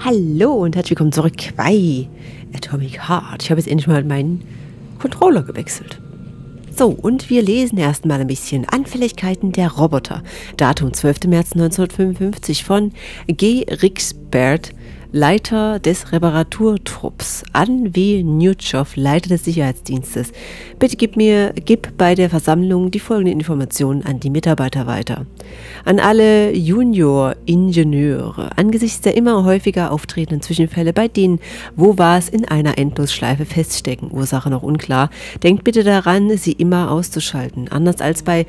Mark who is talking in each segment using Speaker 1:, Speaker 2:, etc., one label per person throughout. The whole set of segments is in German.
Speaker 1: Hallo und herzlich willkommen zurück bei Atomic Heart. Ich habe jetzt endlich mal meinen Controller gewechselt. So, und wir lesen erstmal ein bisschen Anfälligkeiten der Roboter. Datum 12. März 1955 von G. Rixbert Leiter des Reparaturtrupps, an W. Newtschow, Leiter des Sicherheitsdienstes. Bitte gib mir, gib bei der Versammlung die folgenden Informationen an die Mitarbeiter weiter. An alle Junior-Ingenieure, angesichts der immer häufiger auftretenden Zwischenfälle, bei denen wo war es in einer Endlosschleife feststecken, Ursache noch unklar, denkt bitte daran, sie immer auszuschalten. Anders als bei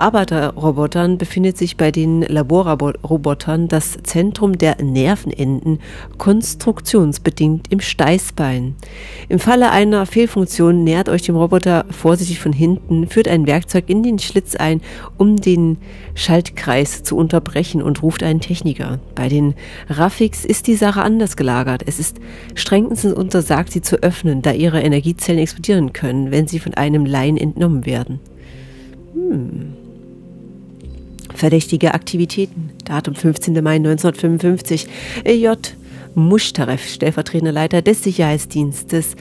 Speaker 1: Arbeiterrobotern befindet sich bei den Laborrobotern das Zentrum der Nervenenden konstruktionsbedingt im Steißbein. Im Falle einer Fehlfunktion nähert euch dem Roboter vorsichtig von hinten, führt ein Werkzeug in den Schlitz ein, um den Schaltkreis zu unterbrechen und ruft einen Techniker. Bei den Raffix ist die Sache anders gelagert. Es ist strengstens untersagt, sie zu öffnen, da ihre Energiezellen explodieren können, wenn sie von einem Laien entnommen werden. Hm. Verdächtige Aktivitäten. Datum 15. Mai 1955. J. Mushtarev, stellvertretender Leiter des Sicherheitsdienstes,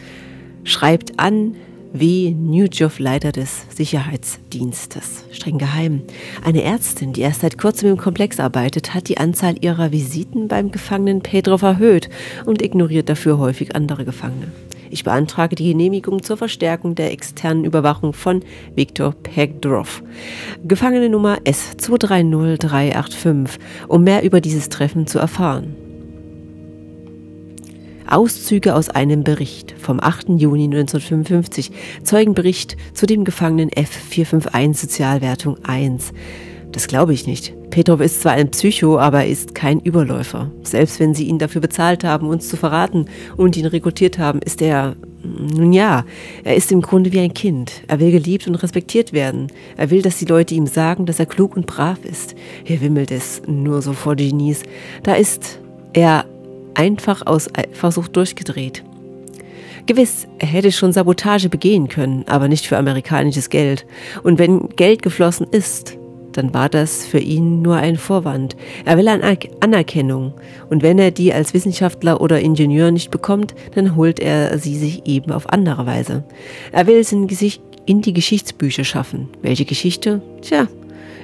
Speaker 1: schreibt an W. Newjoff, Leiter des Sicherheitsdienstes. Streng geheim. Eine Ärztin, die erst seit kurzem im Komplex arbeitet, hat die Anzahl ihrer Visiten beim Gefangenen Petrov erhöht und ignoriert dafür häufig andere Gefangene. Ich beantrage die Genehmigung zur Verstärkung der externen Überwachung von Viktor Pedrov. Gefangene Nummer S230385, um mehr über dieses Treffen zu erfahren. Auszüge aus einem Bericht vom 8. Juni 1955, Zeugenbericht zu dem Gefangenen F451 Sozialwertung 1. Das glaube ich nicht. Petrov ist zwar ein Psycho, aber er ist kein Überläufer. Selbst wenn sie ihn dafür bezahlt haben, uns zu verraten und ihn rekrutiert haben, ist er, nun ja, er ist im Grunde wie ein Kind. Er will geliebt und respektiert werden. Er will, dass die Leute ihm sagen, dass er klug und brav ist. Hier wimmelt es nur so vor Genies. Da ist er einfach aus Eifersucht durchgedreht. Gewiss, er hätte schon Sabotage begehen können, aber nicht für amerikanisches Geld. Und wenn Geld geflossen ist, dann war das für ihn nur ein Vorwand. Er will Anerkennung. Und wenn er die als Wissenschaftler oder Ingenieur nicht bekommt, dann holt er sie sich eben auf andere Weise. Er will es in, in die Geschichtsbücher schaffen. Welche Geschichte? Tja,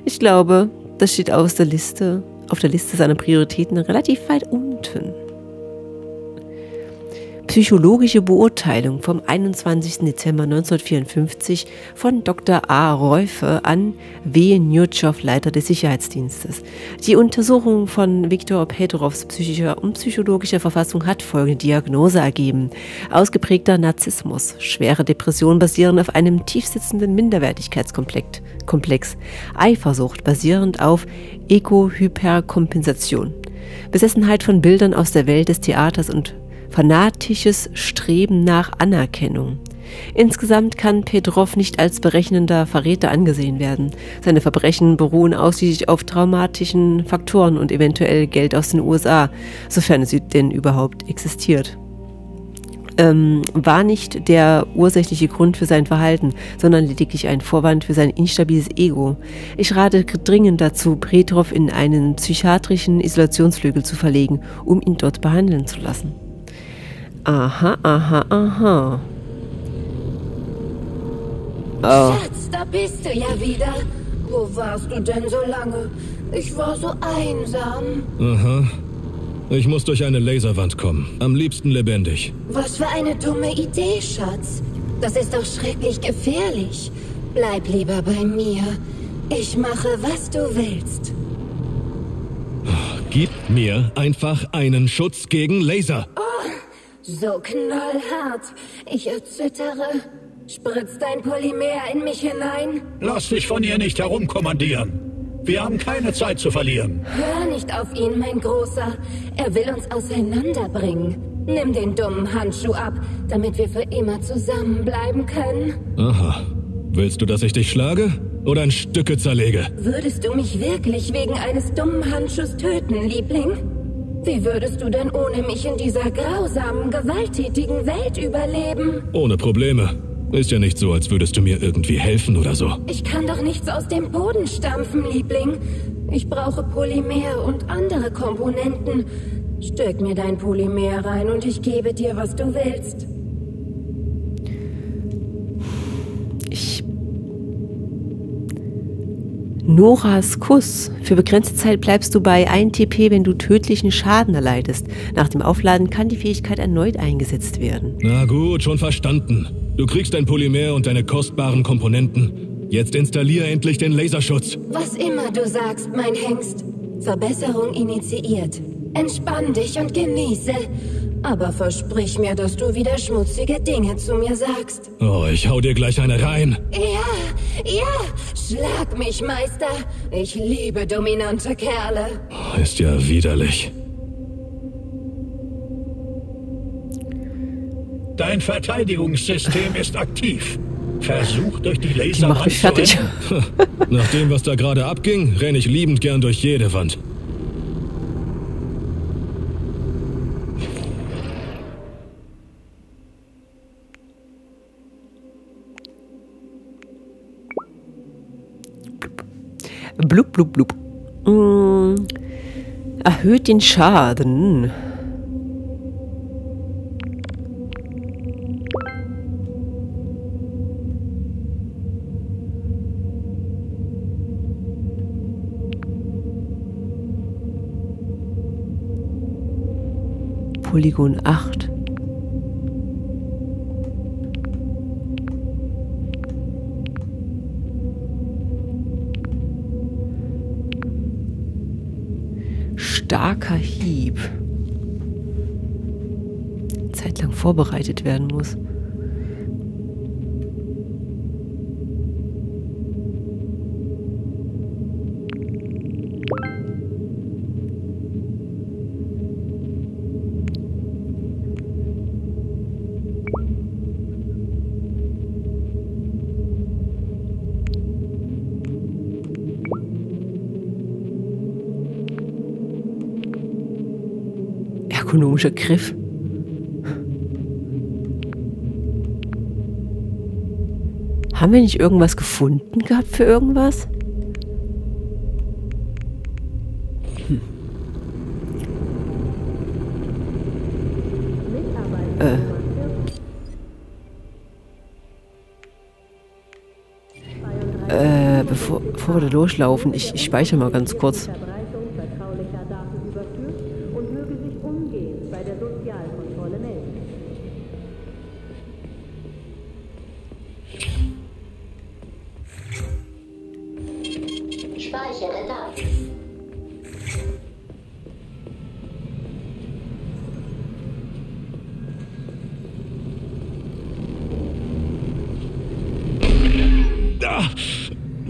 Speaker 1: ich glaube, das steht aus der Liste, auf der Liste seiner Prioritäten relativ weit unten. Psychologische Beurteilung vom 21. Dezember 1954 von Dr. A. Reufe an W. Njutschow, Leiter des Sicherheitsdienstes. Die Untersuchung von Viktor Petrovs psychischer und psychologischer Verfassung hat folgende Diagnose ergeben. Ausgeprägter Narzissmus, schwere Depression basierend auf einem tiefsitzenden Minderwertigkeitskomplex, Komplex, Eifersucht basierend auf Ekohyperkompensation, Besessenheit von Bildern aus der Welt des Theaters und fanatisches Streben nach Anerkennung. Insgesamt kann Petrov nicht als berechnender Verräter angesehen werden. Seine Verbrechen beruhen ausschließlich auf traumatischen Faktoren und eventuell Geld aus den USA, sofern es denn überhaupt existiert. Ähm, war nicht der ursächliche Grund für sein Verhalten, sondern lediglich ein Vorwand für sein instabiles Ego. Ich rate dringend dazu, Petrov in einen psychiatrischen Isolationsflügel zu verlegen, um ihn dort behandeln zu lassen. Aha, aha, aha.
Speaker 2: Oh. Schatz, da bist du ja wieder. Wo warst du denn so lange? Ich war so einsam.
Speaker 3: Aha. Ich muss durch eine Laserwand kommen. Am liebsten lebendig.
Speaker 2: Was für eine dumme Idee, Schatz. Das ist doch schrecklich gefährlich. Bleib lieber bei mir. Ich mache, was du willst.
Speaker 3: Gib mir einfach einen Schutz gegen Laser.
Speaker 2: Oh. So knallhart. Ich erzittere. Spritzt dein Polymer in mich hinein?
Speaker 4: Lass dich von ihr nicht herumkommandieren. Wir haben keine Zeit zu verlieren.
Speaker 2: Hör nicht auf ihn, mein Großer. Er will uns auseinanderbringen. Nimm den dummen Handschuh ab, damit wir für immer zusammenbleiben können.
Speaker 3: Aha. Willst du, dass ich dich schlage oder in Stücke zerlege?
Speaker 2: Würdest du mich wirklich wegen eines dummen Handschuhs töten, Liebling? Wie würdest du denn ohne mich in dieser grausamen, gewalttätigen Welt überleben?
Speaker 3: Ohne Probleme. Ist ja nicht so, als würdest du mir irgendwie helfen oder so.
Speaker 2: Ich kann doch nichts aus dem Boden stampfen, Liebling. Ich brauche Polymer und andere Komponenten. Stück mir dein Polymer rein und ich gebe dir, was du willst.
Speaker 1: Noras Kuss. Für begrenzte Zeit bleibst du bei 1 TP, wenn du tödlichen Schaden erleidest. Nach dem Aufladen kann die Fähigkeit erneut eingesetzt werden.
Speaker 3: Na gut, schon verstanden. Du kriegst dein Polymer und deine kostbaren Komponenten. Jetzt installier endlich den Laserschutz.
Speaker 2: Was immer du sagst, mein Hengst. Verbesserung initiiert. Entspann dich und genieße. Aber versprich mir, dass du wieder schmutzige Dinge zu mir sagst.
Speaker 3: Oh, ich hau dir gleich eine rein.
Speaker 2: Ja, ja, schlag mich, Meister. Ich liebe dominante Kerle.
Speaker 3: Oh, ist ja widerlich.
Speaker 4: Dein Verteidigungssystem ist aktiv. Versuch durch die
Speaker 1: Die macht
Speaker 4: Laserwand
Speaker 1: mich fertig.
Speaker 3: Nach dem, was da gerade abging, renn ich liebend gern durch jede Wand.
Speaker 1: Blub, blub, blub. Mm, erhöht den Schaden. Polygon 8. vorbereitet werden muss. Ergonomischer Griff. Haben wir nicht irgendwas gefunden gehabt für irgendwas? Hm. Äh. Äh, bevor, bevor wir da loslaufen, ich, ich speichere mal ganz kurz.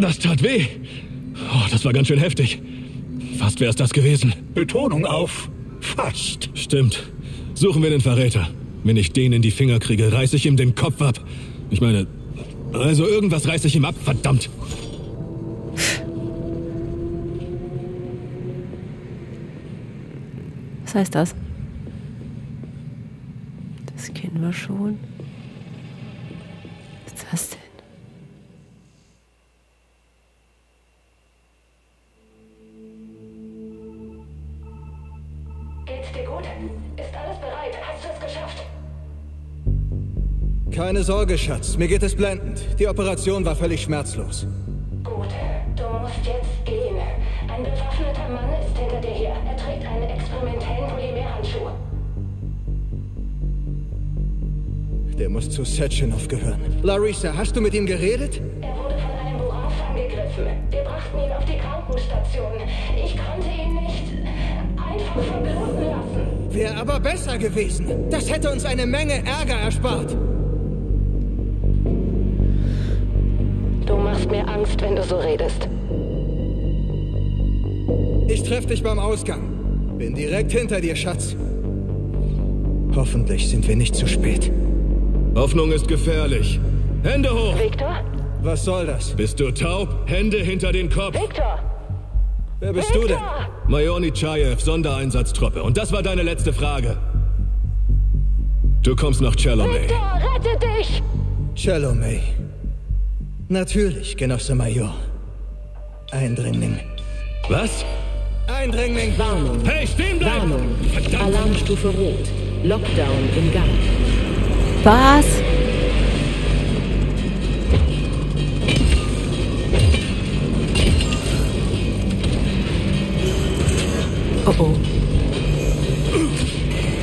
Speaker 3: Das tat weh. Oh, das war ganz schön heftig. Fast wäre es das gewesen.
Speaker 4: Betonung auf fast.
Speaker 3: Stimmt. Suchen wir den Verräter. Wenn ich den in die Finger kriege, reiß ich ihm den Kopf ab. Ich meine, also irgendwas reiß ich ihm ab, verdammt.
Speaker 1: Was heißt das? Das kennen wir schon.
Speaker 2: Dir gut? Ist alles bereit? Hast du es geschafft?
Speaker 5: Keine Sorge, Schatz. Mir geht es blendend. Die Operation war völlig schmerzlos.
Speaker 2: Gut, du musst jetzt gehen. Ein bewaffneter Mann ist hinter dir her. Er trägt einen experimentellen Polymerhandschuh.
Speaker 5: Der muss zu Sechenov gehören. Larissa, hast du mit ihm geredet?
Speaker 2: Er wurde von einem Buranf angegriffen. Wir brachten ihn auf die Krankenstation. Ich konnte ihn nicht einfach verbluten.
Speaker 5: Wäre aber besser gewesen. Das hätte uns eine Menge Ärger erspart.
Speaker 2: Du machst mir Angst, wenn du so redest.
Speaker 5: Ich treffe dich beim Ausgang. Bin direkt hinter dir, Schatz. Hoffentlich sind wir nicht zu spät.
Speaker 3: Hoffnung ist gefährlich. Hände hoch!
Speaker 2: Victor?
Speaker 5: Was soll das?
Speaker 3: Bist du taub? Hände hinter den Kopf.
Speaker 2: Victor!
Speaker 5: Wer bist du denn?
Speaker 3: Major Nichayev, Sondereinsatztruppe. Und das war deine letzte Frage. Du kommst nach Chalomey.
Speaker 2: Victor, rette dich!
Speaker 5: Chalomey. Natürlich, Genosse Major. Eindringling.
Speaker 3: Was?
Speaker 5: Eindringling!
Speaker 6: Warnung.
Speaker 3: Hey, stehen bleiben!
Speaker 6: Warnung.
Speaker 3: Verdammt!
Speaker 6: Alarmstufe Rot. Lockdown im Gang.
Speaker 1: Was?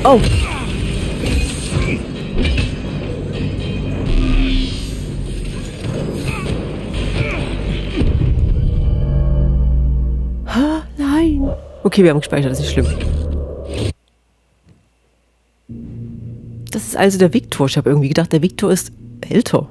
Speaker 1: Oh. Ha, nein. Okay, wir haben gespeichert, das ist nicht schlimm. Das ist also der Viktor. Ich habe irgendwie gedacht, der Viktor ist älter.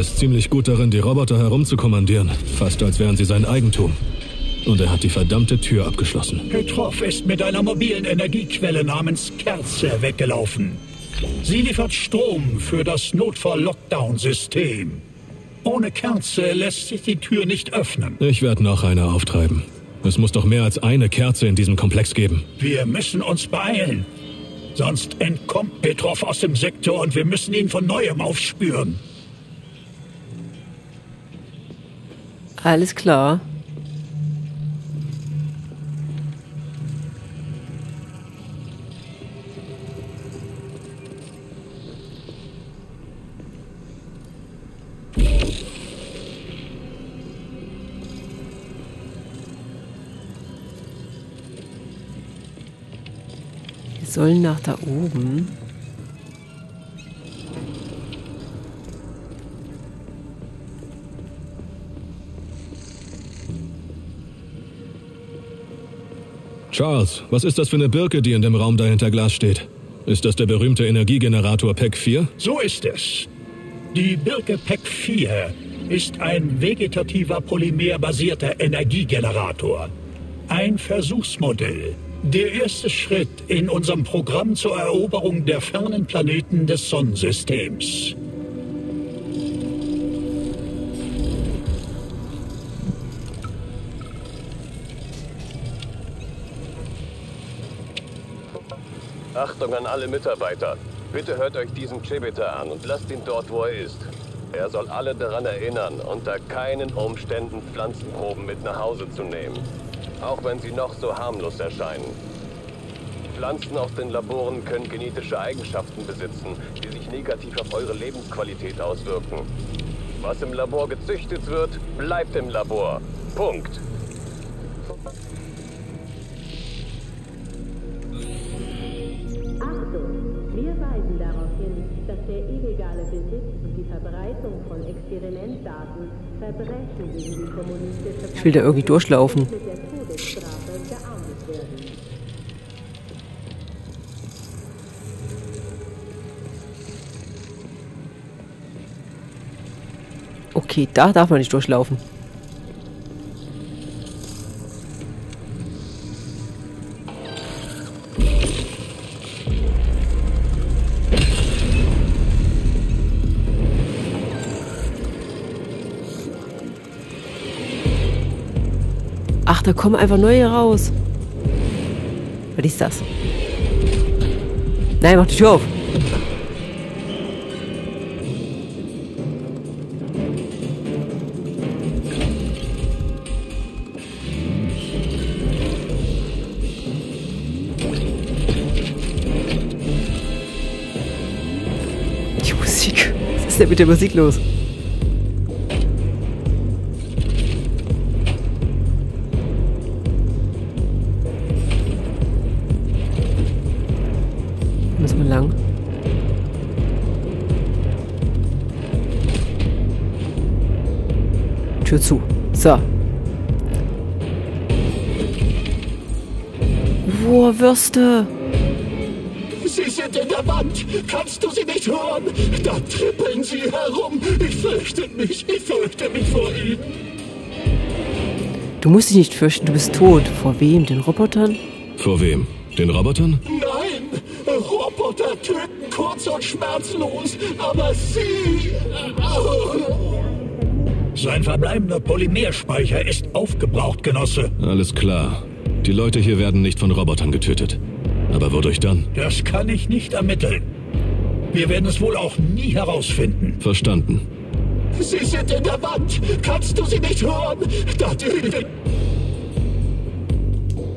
Speaker 3: Ist ziemlich gut darin, die Roboter herumzukommandieren. Fast als wären sie sein Eigentum. Und er hat die verdammte Tür abgeschlossen.
Speaker 4: Petrov ist mit einer mobilen Energiequelle namens Kerze weggelaufen. Sie liefert Strom für das Notfall-Lockdown-System. Ohne Kerze lässt sich die Tür nicht öffnen.
Speaker 3: Ich werde noch eine auftreiben. Es muss doch mehr als eine Kerze in diesem Komplex geben.
Speaker 4: Wir müssen uns beeilen. Sonst entkommt Petrov aus dem Sektor und wir müssen ihn von neuem aufspüren.
Speaker 1: Alles klar. Wir sollen nach da oben.
Speaker 3: Charles, was ist das für eine Birke, die in dem Raum da hinter Glas steht? Ist das der berühmte Energiegenerator PEC 4?
Speaker 4: So ist es. Die Birke PEC 4 ist ein vegetativer polymerbasierter Energiegenerator. Ein Versuchsmodell. Der erste Schritt in unserem Programm zur Eroberung der fernen Planeten des Sonnensystems.
Speaker 7: Achtung an alle Mitarbeiter. Bitte hört euch diesen Chibita an und lasst ihn dort, wo er ist. Er soll alle daran erinnern, unter keinen Umständen Pflanzenproben mit nach Hause zu nehmen. Auch wenn sie noch so harmlos erscheinen. Pflanzen aus den Laboren können genetische Eigenschaften besitzen, die sich negativ auf eure Lebensqualität auswirken. Was im Labor gezüchtet wird, bleibt im Labor. Punkt.
Speaker 1: Ich will da irgendwie durchlaufen. Okay, da darf man nicht durchlaufen. Kommen einfach neue raus. Was ist das? Nein, mach die Tür auf. Die Musik. Was ist denn mit der Musik los? Tür zu. So. Wo Würste?
Speaker 4: Sie sind in der Wand. Kannst du sie nicht hören? Da trippeln sie herum. Ich fürchte mich. Ich fürchte mich vor ihnen.
Speaker 1: Du musst dich nicht fürchten, du bist tot. Vor wem? Den Robotern?
Speaker 3: Vor wem? Den Robotern?
Speaker 4: Nein, Roboter töten kurz und schmerzlos, aber sie... Sein verbleibender Polymerspeicher ist aufgebraucht, Genosse.
Speaker 3: Alles klar. Die Leute hier werden nicht von Robotern getötet. Aber wodurch dann?
Speaker 4: Das kann ich nicht ermitteln. Wir werden es wohl auch nie herausfinden.
Speaker 3: Verstanden.
Speaker 4: Sie sind in der Wand. Kannst du sie nicht hören? Da drüben.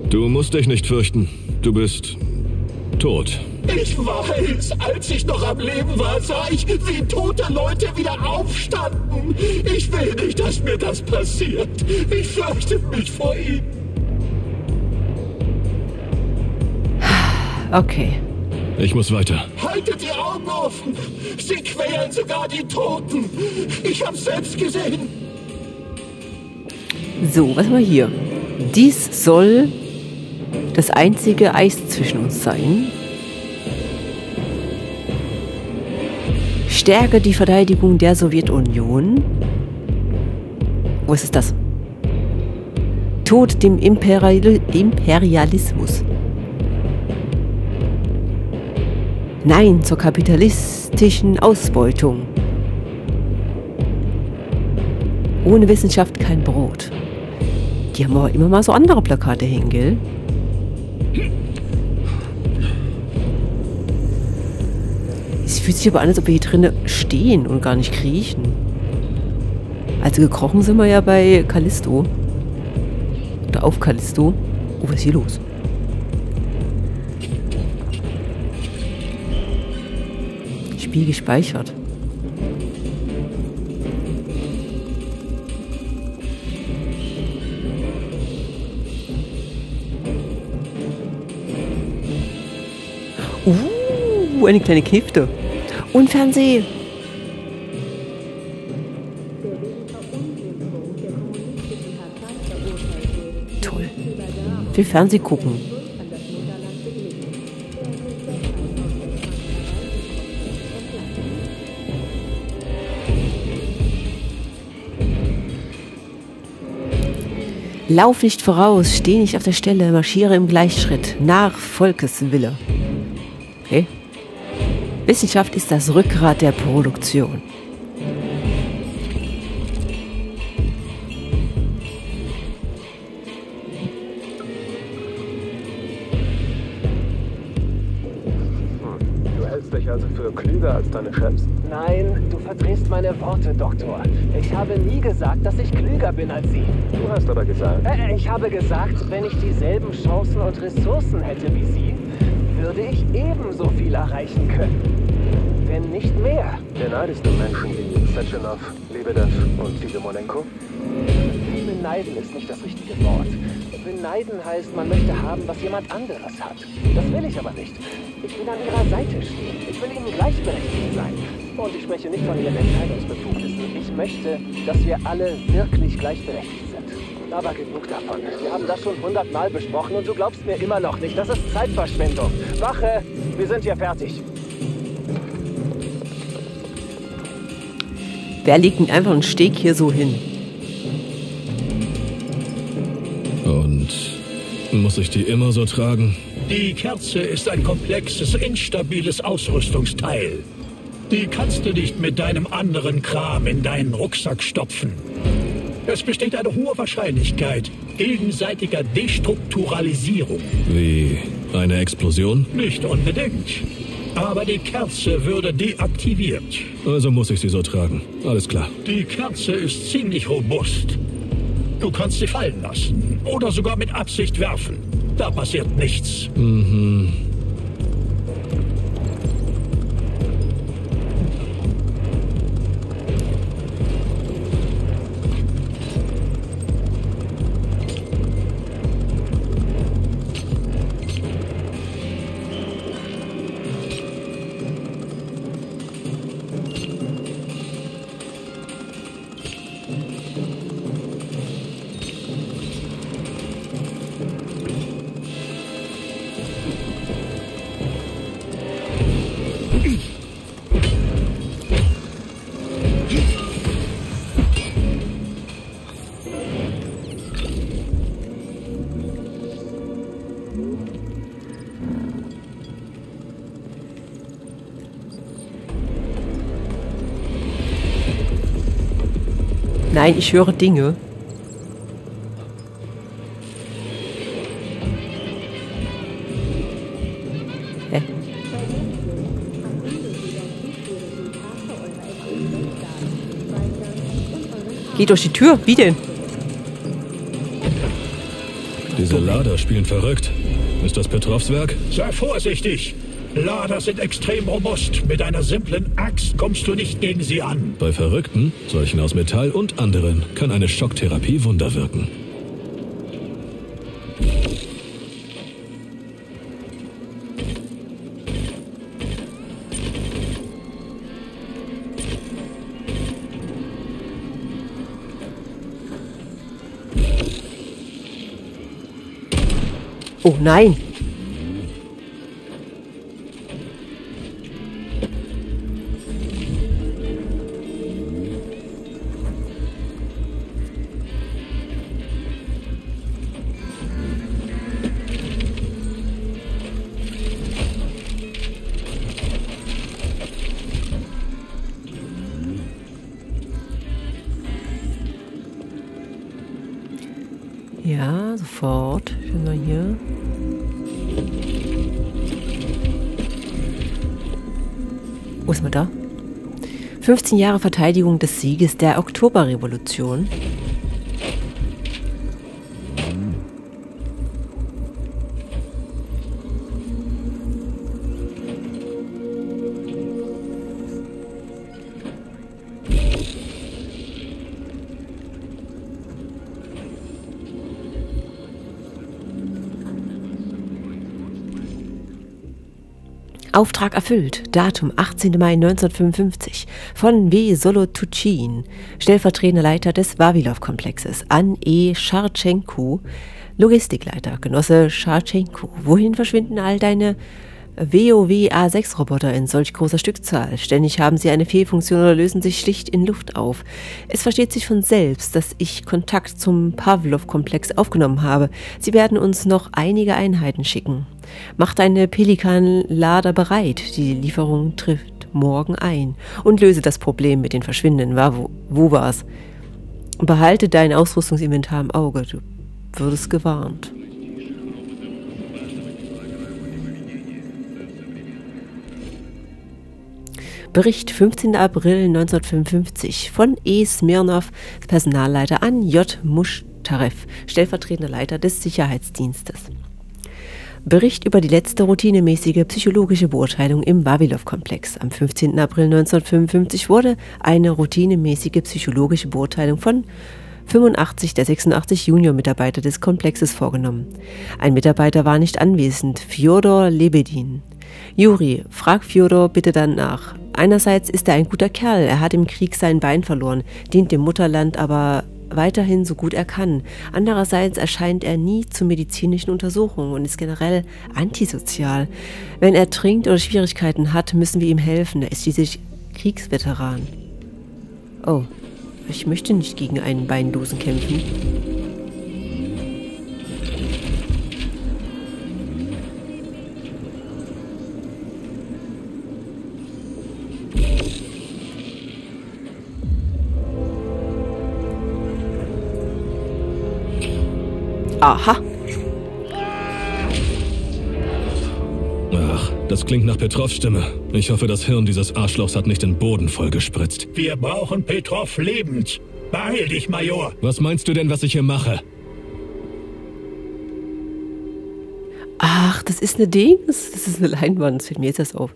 Speaker 3: Du musst dich nicht fürchten. Du bist tot.
Speaker 4: Ich weiß, als ich noch am Leben war, sah ich, wie tote Leute wieder aufstanden. Ich will nicht, dass mir das passiert. Ich fürchte mich vor ihnen.
Speaker 1: Okay.
Speaker 3: Ich muss weiter.
Speaker 4: Haltet die Augen offen. Sie quälen sogar die Toten. Ich hab's selbst gesehen.
Speaker 1: So, was haben wir hier? Dies soll das einzige Eis zwischen uns sein. Stärke die Verteidigung der Sowjetunion. Wo ist das? Tod dem Imperial Imperialismus. Nein zur kapitalistischen Ausbeutung. Ohne Wissenschaft kein Brot. Die haben aber immer mal so andere Plakate hängen, fühlt sich aber an, als ob wir hier drinnen stehen und gar nicht kriechen. Also gekrochen sind wir ja bei Callisto. Oder auf Callisto. Oh, was ist hier los? Spiel gespeichert. Uh, eine kleine Knifte. Und Fernseh. Toll. Will Fernseh gucken. Lauf nicht voraus, steh nicht auf der Stelle, marschiere im Gleichschritt, nach Volkeswille. Okay. Wissenschaft ist das Rückgrat der Produktion.
Speaker 8: Meine Worte, Doktor. Ich habe nie gesagt, dass ich klüger bin als Sie.
Speaker 7: Du hast aber gesagt,
Speaker 8: Äh, ich habe gesagt, wenn ich dieselben Chancen und Ressourcen hätte wie Sie, würde ich ebenso viel erreichen können. Wenn nicht mehr.
Speaker 7: beneidest du Menschen wie Sechenov, Lebedev und Fidemonenko?
Speaker 8: Beneiden ist nicht das richtige Wort. Beneiden heißt, man möchte haben, was jemand anderes hat. Das will ich aber nicht. Ich will an ihrer Seite stehen. Ich will ihnen gleichberechtigt sein. Und ich spreche nicht von ihren Entscheidungsbefugnissen. Ich möchte, dass wir alle wirklich gleichberechtigt sind. Aber genug davon. Wir haben das schon hundertmal besprochen und du glaubst mir immer noch nicht. Das ist Zeitverschwendung. Wache, wir sind hier fertig.
Speaker 1: Wer legt denn einfach einen Steg hier so hin?
Speaker 3: Und muss ich die immer so tragen?
Speaker 4: Die Kerze ist ein komplexes, instabiles Ausrüstungsteil. Die kannst du nicht mit deinem anderen Kram in deinen Rucksack stopfen. Es besteht eine hohe Wahrscheinlichkeit gegenseitiger Destrukturalisierung.
Speaker 3: Wie eine Explosion?
Speaker 4: Nicht unbedingt. Aber die Kerze würde deaktiviert.
Speaker 3: Also muss ich sie so tragen. Alles klar.
Speaker 4: Die Kerze ist ziemlich robust. Du kannst sie fallen lassen oder sogar mit Absicht werfen. Da passiert nichts.
Speaker 1: Nein, ich höre Dinge. Hä? Geh durch die Tür. Wie denn?
Speaker 3: Diese Lader spielen verrückt. Ist das Petrovs Werk?
Speaker 4: Sei vorsichtig. Lader sind extrem robust. Mit einer simplen Axt kommst du nicht gegen sie an.
Speaker 3: Bei Verrückten, solchen aus Metall und anderen, kann eine Schocktherapie Wunder wirken.
Speaker 1: Oh nein. Ja, sofort. Schauen wir hier. Wo ist man da? 15 Jahre Verteidigung des Sieges der Oktoberrevolution. Auftrag erfüllt. Datum 18. Mai 1955 von W. Solotuchin, stellvertretender Leiter des Wawilov-Komplexes, an E. Scharchenko, Logistikleiter, Genosse Scharchenko. Wohin verschwinden all deine WoW A6-Roboter in solch großer Stückzahl. Ständig haben sie eine Fehlfunktion oder lösen sich schlicht in Luft auf. Es versteht sich von selbst, dass ich Kontakt zum Pavlov-Komplex aufgenommen habe. Sie werden uns noch einige Einheiten schicken. Mach deine Pelikan-Lader bereit. Die Lieferung trifft morgen ein. Und löse das Problem mit den verschwindenden Wovas. Behalte dein Ausrüstungsinventar im Auge. Du würdest gewarnt. Bericht 15. April 1955 von E. Smirnov, Personalleiter an J. Mushtarev, stellvertretender Leiter des Sicherheitsdienstes. Bericht über die letzte routinemäßige psychologische Beurteilung im Wawilov-Komplex. Am 15. April 1955 wurde eine routinemäßige psychologische Beurteilung von 85 der 86 Junior-Mitarbeiter des Komplexes vorgenommen. Ein Mitarbeiter war nicht anwesend, Fjodor Lebedin. Juri, frag Fjodor bitte dann nach. Einerseits ist er ein guter Kerl, er hat im Krieg sein Bein verloren, dient dem Mutterland aber weiterhin so gut er kann. Andererseits erscheint er nie zu medizinischen Untersuchungen und ist generell antisozial. Wenn er trinkt oder Schwierigkeiten hat, müssen wir ihm helfen. Er ist schließlich Kriegsveteran. Oh, ich möchte nicht gegen einen Beinlosen kämpfen. Aha.
Speaker 3: Ach, das klingt nach Petrovs Stimme. Ich hoffe, das Hirn dieses Arschlochs hat nicht den Boden vollgespritzt.
Speaker 4: Wir brauchen Petrov lebend. Beeil dich, Major.
Speaker 3: Was meinst du denn, was ich hier mache?
Speaker 1: Ach, das ist eine Dings. Das ist eine Leinwand. Das fällt mir jetzt erst auf.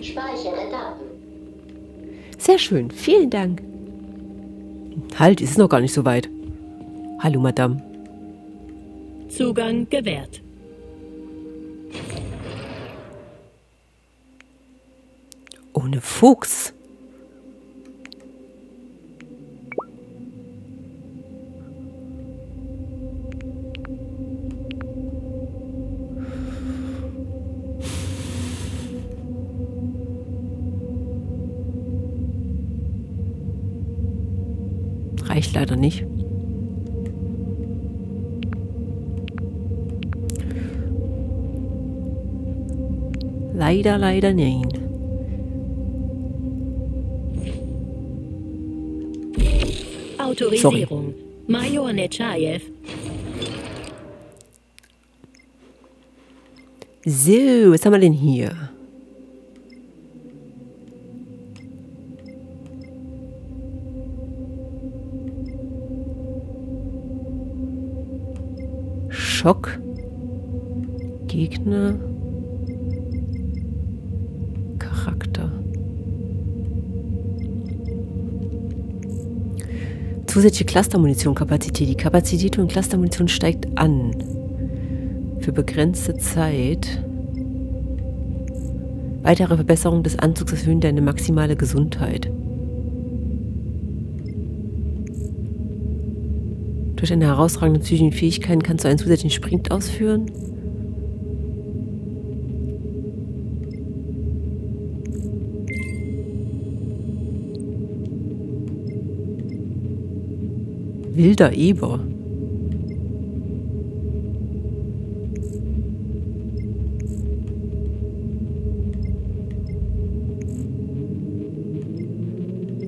Speaker 2: Speichere Daten.
Speaker 1: Sehr schön. Vielen Dank. Halt, es ist noch gar nicht so weit. Hallo, Madame.
Speaker 6: Zugang gewährt.
Speaker 1: Ohne Fuchs. Reicht leider nicht. Leider, leider nein.
Speaker 6: Autorisierung. Major Nechayev.
Speaker 1: So, was haben wir denn hier? Schock. Gegner. Zusätzliche Clustermunition-Kapazität. Die Kapazität von Clustermunition steigt an. Für begrenzte Zeit. Weitere Verbesserung des Anzugs erhöhen deine maximale Gesundheit. Durch eine herausragende psychische Fähigkeit kannst du einen zusätzlichen Sprint ausführen. Wilder Eber.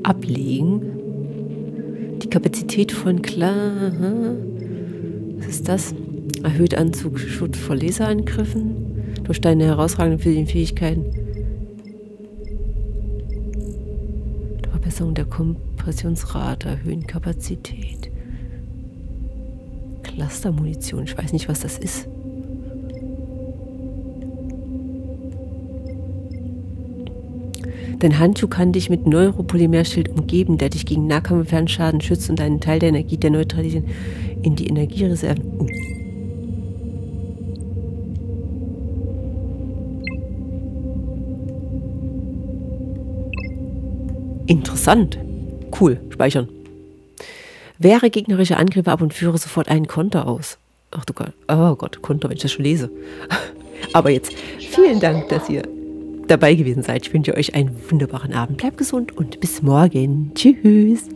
Speaker 1: Ablegen. Die Kapazität von klar. Was ist das? Erhöht Anzug Schutz vor Laserangriffen. Durch deine herausragenden Fähigkeiten. Verbesserung der Kompressionsrate. Erhöhen Kapazität. Clustermunition. Ich weiß nicht, was das ist. Dein Handschuh kann dich mit Neuropolymerschild umgeben, der dich gegen Nahkampf und Fernschaden schützt und einen Teil der Energie der Neutralisierung in die Energiereserven. Uh. Interessant. Cool. Speichern. Wehre gegnerische Angriffe ab und führe sofort einen Konter aus. Ach du Gott. Oh Gott, Konter, wenn ich das schon lese. Aber jetzt vielen Dank, dass ihr dabei gewesen seid. Ich wünsche euch einen wunderbaren Abend. Bleibt gesund und bis morgen. Tschüss.